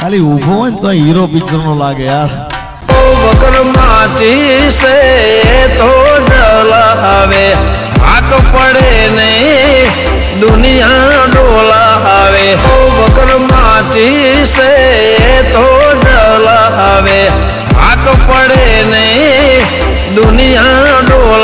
ખાલી ઊભો હોય તો હીરો પિક્ચર નો લાગે યાર. વગરમાંથી સે તો ડલાવે હાથ પડે ને દુનિયા ડોલાવે. વગરમાંથી સે તો ડલાવે હાથ પડે ને દુનિયા ડોલા